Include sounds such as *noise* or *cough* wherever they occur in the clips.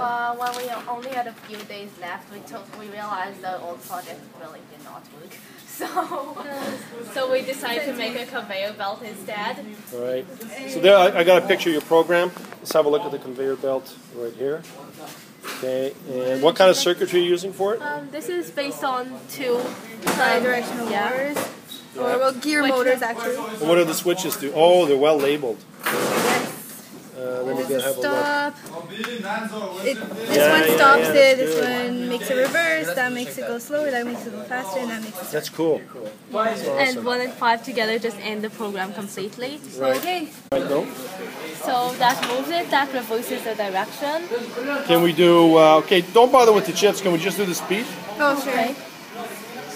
uh, when we only had a few days left, we took we realized the old project really did not work. *laughs* So *laughs* so we decided to make a conveyor belt instead. All right. So there, I, I got a picture of your program. Let's have a look at the conveyor belt right here. Okay. And what kind of circuitry are you using for it? Um, this is based on two Bi-directional yeah. motors. Or well, gear Which- motors actually. And what do the switches do? Oh, they're well labeled. Uh, let me There's get, a have a look. stop. It, this Yeah, one yeah, stops yeah, it. This good. one makes it reverse. That makes it go slower. That makes it go faster, and that makes it. That's cool. And one and five together just end the program completely. Right. Okay. Right, go. So that moves it, that reverses the direction. Can we do? Uh, okay, don't bother with the chips. Can we just do the speed? Oh, sure.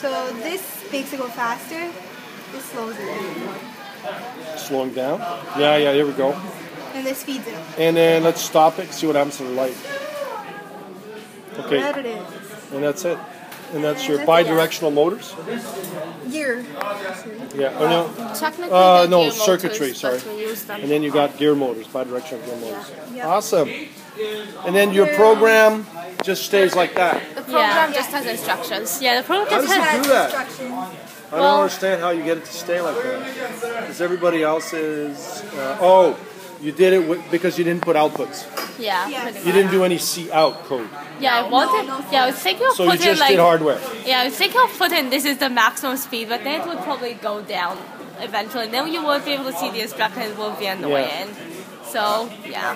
So this makes it go faster. This slows it down. Slowing down. Yeah, yeah. Here we go. And this speeds it. And then let's stop it. See what happens to the light. Okay, There it is. and that's it. And that's your That's bi-directional motors. Gear. Yeah. Oh no. Technically, Uh, no, gear circuitry, motors, sorry. But we use them. And then you got gear motors, bi-directional gear motors. Yeah. Awesome. And then your program just stays like that. the program just has instructions. Yeah, the program How just does it has. do that? Instructions. I don't understand how you get it to stay like that. Because everybody else is. Uh, oh, you did it with, because you didn't put outputs. Yeah. Yes. You didn't do any C out code. Yeah, I wanted. no yeah, I was thinking of So you putting just like. did hardware. Yeah, I was thinking of putting this is the maximum speed, but then it would probably go down eventually. Then you won't be able to see the instructions. It will be annoying. So yeah.